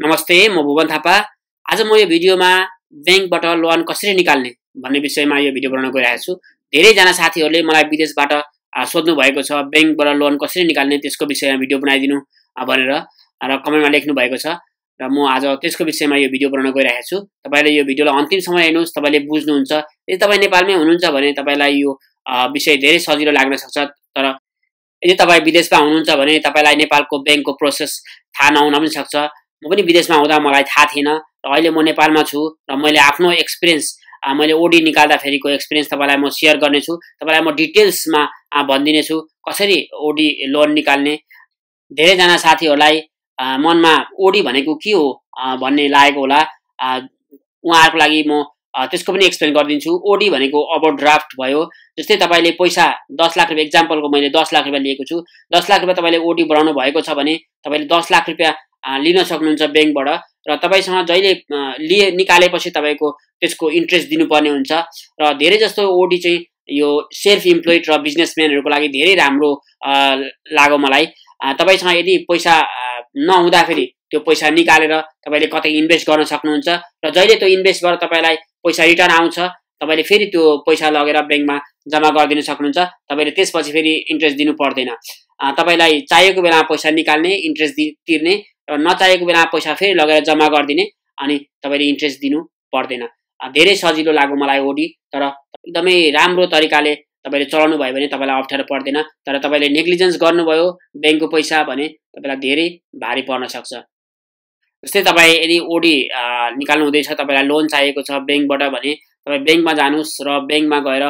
नमस्ते म भुवन थापा। आज म यो भिडियोमा ब्याङ्कबाट लोन कसरी निकाल्ने भन्ने विषयमा यो भिडियो बनाउन गइरहेको छु। धेरैजना साथीहरूले मलाई विदेशबाट सोध्नु भएको छ ब्याङ्कबाट लोन कसरी निकाल्ने त्यसको विषयमा भिडियो बनाइदिनु भनेर र कमेन्टमा लेख्नु भएको छ। र म आज त्यसको विषयमा यो भिडियो बनाउन गइरहेको छु। तपाईँले यो भिडियोलाई अन्तिमसम्म हेर्नुहोस् तपाईँले बुझ्नुहुन्छ। यदि तपाईँ नेपालमै हुनुहुन्छ भने तपाईँलाई यो विषय धेरै सजिलो लाग्न सक्छ। तर यदि तपाईँ विदेशमा हुनुहुन्छ भने तपाईँलाई नेपालको ब्याङ्कको प्रोसेस थाहा नहुन पनि सक्छ। म पनि विदेशमा हुँदा मलाई थाहा थिएन र अहिले म नेपालमा छु र मैले आफ्नो एक्सपिरियन्स मैले ओडी निकाल्दाखेरिको एक्सपिरियन्स तपाईँलाई म सेयर गर्नेछु। तपाईँलाई म डिटेल्समा भनिदिनेछु कसरी ओडी लोन निकाल्ने। धेरैजना साथीहरूलाई मनमा ओडी भनेको के हो भन्ने लागेको होला। उहाँहरूको लागि म त्यसको पनि एक्सप्लेन गरिदिन्छु। ओडी भनेको ओभर ड्राफ्ट भयो जस्तै तपाईँले पैसा दस लाख रुपियाँ इक्जाम्पलको मैले दस लाख रुपियाँ लिएको छु। दस लाख रुपियाँ तपाईँले ओडी बढाउनु भएको छ भने तपाईँले दस लाख रुपियाँ लिन सक्नुहुन्छ ब्याङ्कबाट र तपाईँसँग जहिले लिए निकालेपछि तपाईँको त्यसको इन्ट्रेस्ट दिनुपर्ने हुन्छ र धेरै जस्तो ओडी चाहिँ यो सेल्फ इम्प्लोइड र बिजनेसम्यानहरूको लागि धेरै राम्रो लाग्यो मलाई। तपाईँसँग यदि पैसा नहुँदाखेरि त्यो पैसा निकालेर तपाईँले कतै इन्भेस्ट गर्न सक्नुहुन्छ र जहिले त्यो इन्भेस्ट गरेर तपाईँलाई पैसा रिटर्न आउँछ तपाईँले फेरि त्यो पैसा लगेर ब्याङ्कमा जम्मा गरिदिन सक्नुहुन्छ तपाईँले त्यसपछि फेरि इन्ट्रेस्ट दिनु पर्दैन। तपाईँलाई चाहिएको बेलामा पैसा निकाल्ने इन्ट्रेस्ट तिर्ने र नचाहेको बेला पैसा फेरि लगेर जम्मा गरिदिने अनि तपाईँले इन्ट्रेस्ट दिनु पर्दैन। धेरै सजिलो लाग्यो मलाई ओडी तर एकदमै राम्रो तरिकाले तपाईँले चलाउनु भयो भने तपाईँलाई अप्ठ्यारो पर्दैन। तर तपाईँले नेग्लिजेन्स गर्नुभयो ब्याङ्कको पैसा भने तपाईँलाई धेरै भारी पर्न सक्छ। जस्तै तपाईँ यदि ओडी निकाल्नु हुँदैछ तपाईँलाई लोन चाहिएको छ ब्याङ्कबाट भने तपाईँ ब्याङ्कमा जानुहोस् र ब्याङ्कमा गएर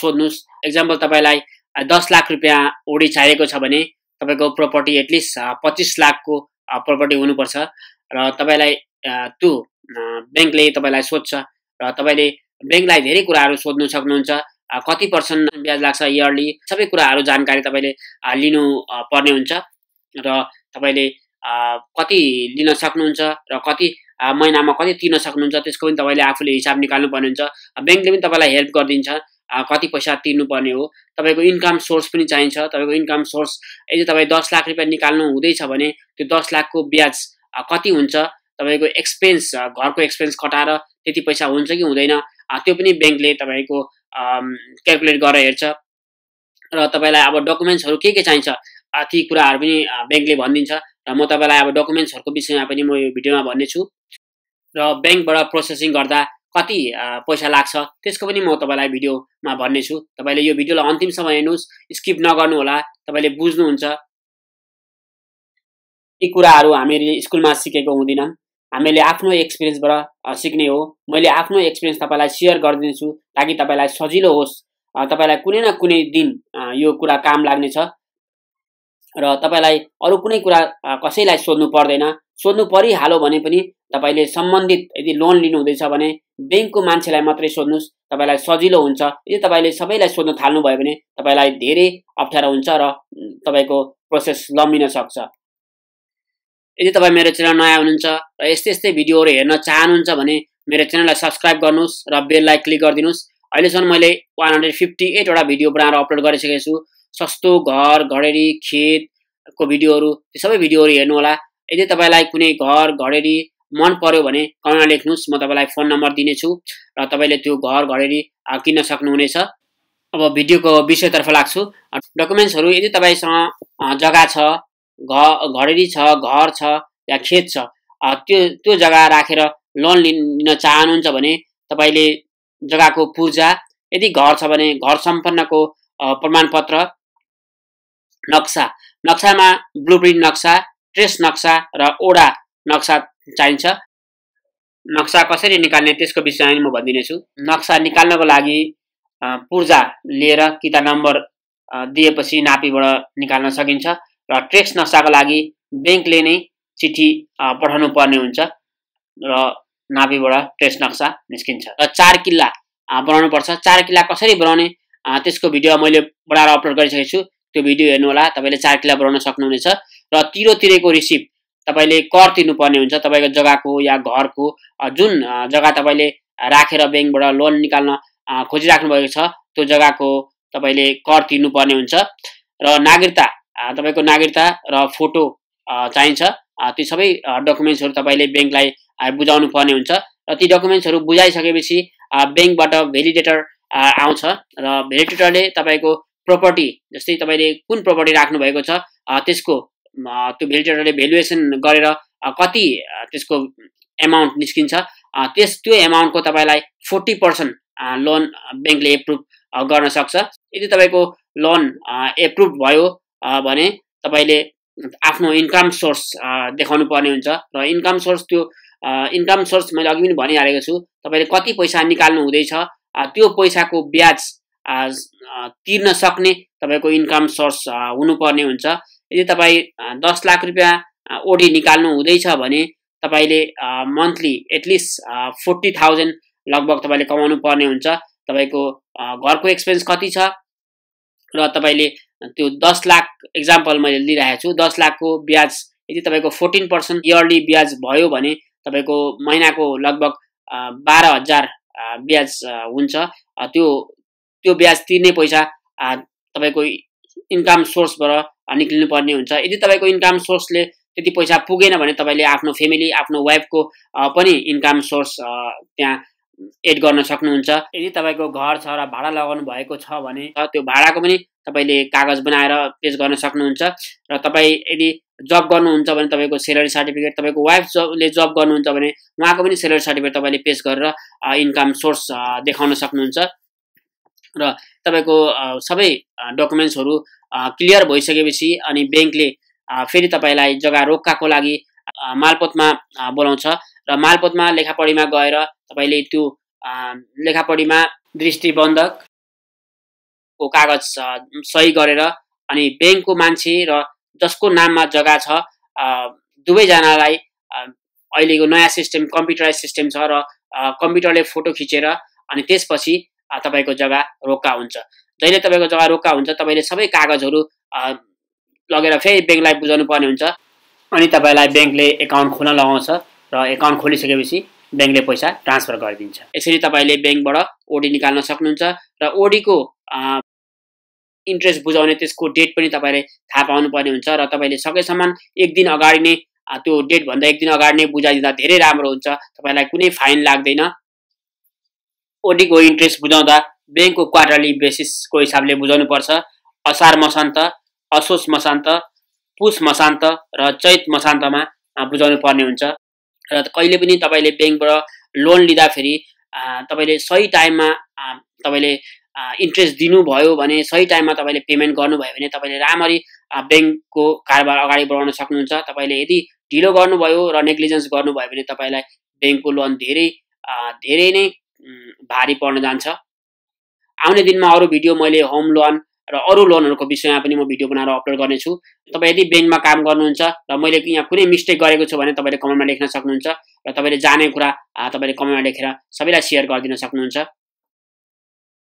सोध्नुहोस्। एक्जाम्पल तपाईँलाई दस लाख रुपियाँ ओडी चाहिएको छ भने तपाईँको प्रोपर्टी एटलिस्ट पच्चिस लाखको प्रपर्टी हुनुपर्छ। र तपाईँलाई त्यो ब्याङ्कले तपाईँलाई सोध्छ। र तपाईँले ब्याङ्कलाई धेरै कुराहरू सोध्नु सक्नुहुन्छ। कति पर्सेन्ट ब्याज लाग्छ इयरली? सबै कुराहरू जानकारी तपाईँले लिनु पर्ने हुन्छ। र तपाईँले कति लिन सक्नुहुन्छ? र कति महिनामा कति तिर्न सक्नुहुन्छ? त्यसको पनि तपाईँले आफूले हिसाब निकाल्नु पर्ने हुन्छ। ब्याङ्कले पनि तपाईँलाई हेल्प गरिदिन्छ। कति पैसा तिर्नुपर्ने हो। तपाईँको इन्कम सोर्स पनि चाहिन्छ। तपाईँको इन्कम सोर्स यदि तपाईँ दस लाख रुपियाँ निकाल्नु हुँदैछ भने त्यो दस लाखको ब्याज कति हुन्छ? तपाईँको एक्सपेन्स घरको एक्सपेन्स कटाएर त्यति पैसा हुन्छ कि हुँदैन? त्यो पनि ब्याङ्कले तपाईँको क्यालकुलेट गरेर हेर्छ। र तपाईँलाई अब डकुमेन्ट्सहरू के के चाहिन्छ? ती कुराहरू पनि ब्याङ्कले भनिदिन्छ। र म तपाईँलाई अब डकुमेन्ट्सहरूको विषयमा पनि म यो भिडियोमा भन्नेछु। र ब्याङ्कबाट प्रोसेसिङ गर्दा कति पैसा लाग्छ त्यसको पनि म तपाईँलाई भिडियोमा भन्नेछु। तपाईँले यो भिडियोलाई अन्तिमसम्म हेर्नुहोस् स्किप नगर्नु होला तपाईँले बुझ्नुहुन्छ। यी कुराहरू हामीले स्कुलमा सिकेको हुँदैन हामीले आफ्नो एक्सपिरियन्सबाट सिक्ने हो। मैले आफ्नो एक्सपिरियन्स तपाईँलाई सेयर गरिदिन्छु ताकि तपाईँलाई सजिलो होस्। तपाईँलाई कुनै न कुनै दिन यो कुरा काम लाग्नेछ। र तपाईँलाई अरू कुनै कुरा कसैलाई सोध्नु पर्दैन। सोध्नु परिहाल्यो भने पनि तपाईँले सम्बन्धित यदि लोन लिनु हुँदैछ भने ब्याङ्कको मान्छेलाई मात्रै सोध्नुहोस्। तपाईँलाई सजिलो हुन्छ। यदि तपाईँले सबैलाई सोध्नु थाल्नुभयो भने तपाईँलाई धेरै अप्ठ्यारो हुन्छ र तपाईँको प्रोसेस लम्बिन सक्छ। यदि तपाईँ मेरो च्यानल नयाँ हुनुहुन्छ र यस्तै यस्तै भिडियोहरू हेर्न चाहनुहुन्छ भने मेरो च्यानललाई सब्सक्राइब गर्नुहोस् र बेललाई क्लिक गरिदिनुहोस्। अहिलेसम्म मैले वान हन्ड्रेड फिफ्टी एटवटा भिडियो बनाएर अपलोड गरिसकेको छु। सस्तो घर घडेरी खेतको भिडियोहरू त्यो सबै भिडियोहरू हेर्नु होला यदि तपाईँलाई कुनै घर घडेरी मन पर्यो भने कमेन्टमा लेख्नुहोस् म तपाईँलाई फोन नम्बर दिनेछु र तपाईँले त्यो घर घडेरी किन्न सक्नुहुनेछ। अब भिडियोको विषयतर्फ लाग्छु। डकुमेन्ट्सहरू यदि तपाईँसँग जग्गा छ घ घडेरी छ घर छ या खेत छ त्यो त्यो जग्गा राखेर लोन लिन चाहनुहुन्छ भने तपाईँले जग्गाको पूर्जा यदि घर छ भने घर सम्पन्नको प्रमाणपत्र नक्सा नक्सामा ब्लुप्रिन्ट नक्सा ट्रेस नक्सा र ओडा नक्सा चाहिन्छ। नक्सा कसरी निकाल्ने त्यसको विषयमा म भनिदिनेछु। नक्सा निकाल्नको लागि पूर्जा लिएर किता नम्बर दिएपछि नापीबाट निकाल्न सकिन्छ र ट्रेक्स नक्साको लागि ब्याङ्कले नै चिठी पठाउनु पर्ने हुन्छ र नापीबाट ट्रेस नक्सा निस्किन्छ। र चार किल्ला बनाउनु पर्छ चार किल्ला कसरी बनाउने त्यसको भिडियो मैले बनाएर अपलोड गरिसकेको छु। त्यो भिडियो हेर्नु होला तपाईँले चार किल्ला बनाउन सक्नुहुनेछ। र तिरो तिरेको रिसिप्ट तपाईँले कर तिर्नुपर्ने हुन्छ तपाईँको जग्गाको या घरको जुन जग्गा तपाईँले राखेर ब्याङ्कबाट लोन निकाल्न खोजिराख्नु भएको छ त्यो जग्गाको तपाईँले कर तिर्नुपर्ने हुन्छ। र नागरिकता तपाईँको नागरिकता र फोटो चाहिन्छ। ती सबै डकुमेन्ट्सहरू तपाईँले ब्याङ्कलाई बुझाउनु पर्ने हुन्छ। र ती डकुमेन्ट्सहरू बुझाइसकेपछि ब्याङ्कबाट भेलिडेटर आउँछ। र भेलिडेटरले तपाईँको प्रोपर्टी जस्तै तपाईँले कुन प्रोपर्टी राख्नुभएको छ त्यसको त्यो भेलिडेटरले भेलुएसन गरेर कति त्यसको एमाउन्ट निस्किन्छ त्यस त्यो एमाउन्टको तपाईँलाई फोर्टी पर्सेन्ट लोन ब्याङ्कले एप्रुभ गर्न सक्छ। यदि तपाईँको लोन एप्रुभ भयो भने तपाईँले आफ्नो इन्कम सोर्स देखाउनु पर्ने हुन्छ। र इन्कम सोर्स त्यो इन्कम सोर्स मैले अघि पनि भनिहालेको छु तपाईँले कति पैसा निकाल्नु हुँदैछ त्यो पैसाको ब्याज तिर्न सक्ने तपाईँको इन्कम सोर्स हुनुपर्ने हुन्छ। यदि तपाईँ दस लाख रुपियाँ ओडी निकाल्नु हुँदैछ भने तपाईँले मन्थली एटलिस्ट फोर्टी थाउजन्ड लगभग तपाईँले कमाउनु पर्ने हुन्छ। तपाईँको घरको एक्सपेन्स कति छ? र तपाईँले त्यो दस लाख इक्जाम्पल मैले लिइरहेको छु। दस लाखको ब्याज यदि तपाईँको फोर्टिन पर्सेन्ट इयरली ब्याज भयो भने तपाईँको महिनाको लगभग बाह्र हजार ब्याज हुन्छ। त्यो त्यो ब्याज तिर्ने पैसा तपाईँको इन्कम सोर्सबाट निक्लिनु पर्ने हुन्छ। यदि तपाईँको इन्कम सोर्सले त्यति पैसा पुगेन भने तपाईँले आफ्नो फ्यामिली आफ्नो वाइफको पनि इन्कम सोर्स त्यहाँ एड गर्न सक्नुहुन्छ। यदि तपाईँको घर छ र भाडा लगाउनु भएको छ भने त्यो भाडाको पनि तपाईँले कागज बनाएर पेस गर्न सक्नुहुन्छ र तपाईँ यदि जब गर्नुहुन्छ भने तपाईँको सेलरी सर्टिफिकेट तपाईँको वाइफ जबले जब गर्नुहुन्छ भने उहाँको पनि सेलरी सर्टिफिकेट तपाईँले पेस गरेर इन्कम सोर्स देखाउन सक्नुहुन्छ। र तपाईँको सबै डकुमेन्ट्सहरू क्लियर भइसकेपछि अनि ब्याङ्कले फेरि तपाईँलाई जग्गा रोक्काको लागि मालपोतमा बोलाउँछ र मालपोतमा लेखापढीमा गएर तपाईँले त्यो लेखापढीमा दृष्टिबन्धकको कागज सही गरेर अनि ब्याङ्कको मान्छे र जसको नाममा जग्गा छ दुवैजनालाई अहिलेको नयाँ सिस्टम कम्प्युटराइज सिस्टम छ र कम्प्युटरले फोटो खिचेर अनि त्यसपछि तपाईँको जग्गा रोक्का हुन्छ। जहिले तपाईँको जग्गा रोक्का हुन्छ तपाईँले सबै कागजहरू लगेर फेरि ब्याङ्कलाई बुझाउनु पर्ने हुन्छ। अनि तपाईँलाई ब्याङ्कले एकाउन्ट खोल्न लगाउँछ र एकाउन्ट खोलिसकेपछि ब्याङ्कले पैसा ट्रान्सफर गरिदिन्छ। यसरी तपाईँले ब्याङ्कबाट ओडी निकाल्न सक्नुहुन्छ र ओडीको इन्ट्रेस्ट बुझाउने त्यसको डेट पनि तपाईँले थाहा पाउनुपर्ने हुन्छ र तपाईँले सकेसम्म एक दिन अगाडि नै त्यो डेटभन्दा एक दिन अगाडि नै बुझाइदिँदा धेरै राम्रो हुन्छ। तपाईँलाई कुनै फाइन लाग्दैन। ओडीको इन्ट्रेस्ट बुझाउँदा ब्याङ्कको क्वार्टरली बेसिसको हिसाबले बुझाउनु पर्छ। असार मसान्त असोज मसान्त पुस मसान्त र चैत मसान्तमा बुझाउनु पर्ने हुन्छ। र कहिले पनि तपाईँले ब्याङ्कबाट लोन लिँदाखेरि तपाईँले सही टाइममा तपाईँले इन्ट्रेस्ट दिनुभयो भने सही टाइममा तपाईँले पेमेन्ट गर्नुभयो भने तपाईँले राम्ररी ब्याङ्कको कारोबार अगाडि बढाउन सक्नुहुन्छ। तपाईँले यदि ढिलो गर्नुभयो र नेग्लिजेन्स गर्नुभयो भने तपाईँलाई ब्याङ्कको लोन धेरै धेरै नै भारी पर्न जान्छ। आउने दिनमा अरू भिडियो मैले होम लोन र अरू लोनहरूको विषयमा पनि म भिडियो बनाएर अपलोड गर्नेछु। तपाईँ यदि ब्याङ्कमा काम गर्नुहुन्छ र मैले यहाँ कुनै मिस्टेक गरेको छु भने तपाईँले कमेन्टमा लेख्न सक्नुहुन्छ र तपाईँले जाने कुरा तपाईँले कमेन्टमा लेखेर सबैलाई सेयर गरिदिन सक्नुहुन्छ।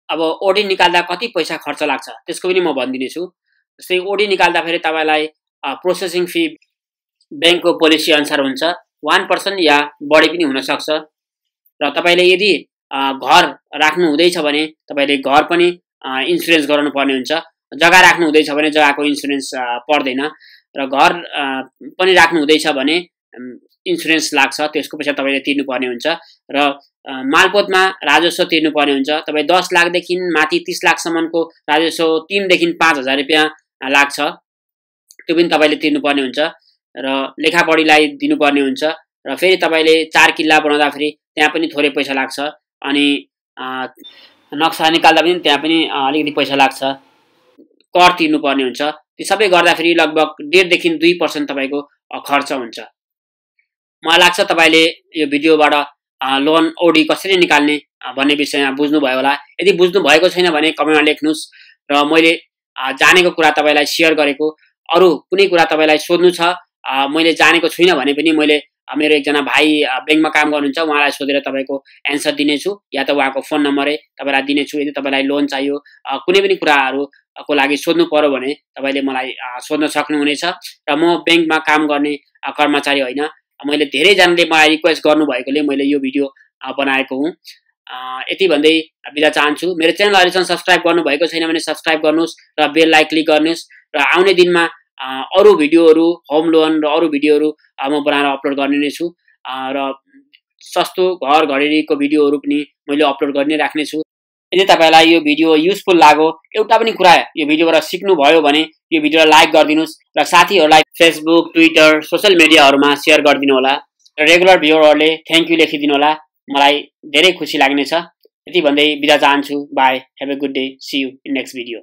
अब ओडी निकाल्दा कति पैसा खर्च लाग्छ त्यसको पनि म भनिदिनेछु। जस्तै ओडी निकाल्दाखेरि तपाईँलाई प्रोसेसिङ फी ब्याङ्कको पोलिसी अनुसार हुन्छ। वान पर्सेन्ट या बढी पनि हुनसक्छ। र तपाईँले यदि घर राख्नु हुँदैछ भने तपाईँले घर पनि इन्सुरेन्स गराउनु पर्ने हुन्छ। जग्गा राख्नु हुँदैछ भने जग्गाको इन्सुरेन्स पर्दैन र घर पनि राख्नु हुँदैछ भने इन्सुरेन्स लाग्छ। त्यसको पैसा तपाईँले तिर्नुपर्ने हुन्छ र मालपोतमा राजस्व तिर्नुपर्ने हुन्छ। तपाईँ दस लाखदेखि माथि तिस लाखसम्मको राजस्व तिनदेखि पाँच हजार रुपियाँ लाग्छ। त्यो पनि तपाईँले तिर्नुपर्ने हुन्छ र लेखापढीलाई दिनुपर्ने हुन्छ र फेरि तपाईँले चार किल्ला बनाउँदाखेरि त्यहाँ पनि थोरै पैसा लाग्छ। अनि नक्सा निकाल्दा पनि त्यहाँ पनि अलिकति पैसा लाग्छ। कर तिर्नुपर्ने हुन्छ। ती सबै गर्दाखेरि लगभग डेढदेखि दुई पर्सेन्ट तपाईँको खर्च हुन्छ। मलाई लाग्छ तपाईँले यो भिडियोबाट लोन ओडी कसरी निकाल्ने भन्ने विषयमा बुझ्नुभयो होला। यदि बुझ्नु भएको छैन भने कमेन्टमा लेख्नुहोस् र मैले जानेको कुरा तपाईँलाई सेयर गरेको अरू कुनै कुरा तपाईँलाई सोध्नु छ मैले जानेको छुइनँ भने पनि मैले मेरो एकजना भाइ ब्याङ्कमा काम गर्नुहुन्छ उहाँलाई सोधेर तपाईँको एन्सर दिनेछु या त उहाँको फोन नम्बरै तपाईँलाई दिनेछु यदि तपाईँलाई लोन चाहियो कुनै पनि कुराहरूको लागि सोध्नु पऱ्यो भने तपाईँले मलाई सोध्न सक्नुहुनेछ र म ब्याङ्कमा काम गर्ने कर्मचारी होइन। मैले धेरैजनाले मलाई रिक्वेस्ट गर्नुभएकोले मैले यो भिडियो बनाएको हुँ। यति भन्दै बिदा चाहन्छु। मेरो च्यानल अहिलेसम्म सब्सक्राइब गर्नुभएको छैन भने सब्सक्राइब गर्नुहोस् र बेललाई क्लिक गर्नुहोस् र आउने दिनमा अरू भिडियोहरू होम लोन र अरू भिडियोहरू म बनाएर अपलोड गर्ने नै छु। र सस्तो घर घडेरीको भिडियोहरू पनि मैले अपलोड गर्ने राख्नेछु यदि तपाईँलाई यो भिडियो युजफुल लाग्यो एउटा पनि कुरा यो भिडियोबाट सिक्नुभयो भने यो भिडियोलाई लाइक गरिदिनुहोस् र साथीहरूलाई फेसबुक ट्विटर सोसियल मिडियाहरूमा सेयर गरिदिनु होला। र रेगुलर भ्युवरहरूले थ्याङ्क यू लेखिदिनु होला। मलाई धेरै खुसी लाग्नेछ। यति भन्दै बिदा चाहन्छु। Bye have a good day see you in next video